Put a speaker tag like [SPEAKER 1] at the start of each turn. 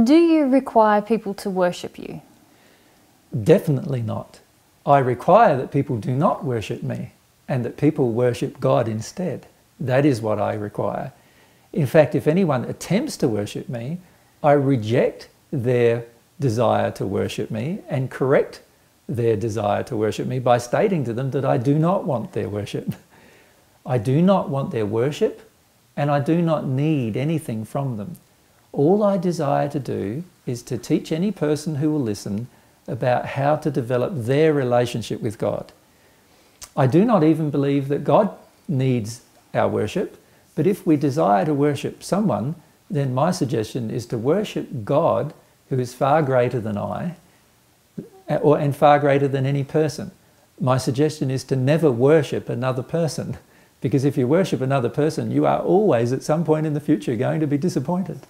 [SPEAKER 1] Do you require people to worship you?
[SPEAKER 2] Definitely not. I require that people do not worship me and that people worship God instead. That is what I require. In fact, if anyone attempts to worship me, I reject their desire to worship me and correct their desire to worship me by stating to them that I do not want their worship. I do not want their worship and I do not need anything from them. All I desire to do is to teach any person who will listen about how to develop their relationship with God. I do not even believe that God needs our worship, but if we desire to worship someone, then my suggestion is to worship God, who is far greater than I, or, and far greater than any person. My suggestion is to never worship another person, because if you worship another person, you are always at some point in the future going to be disappointed.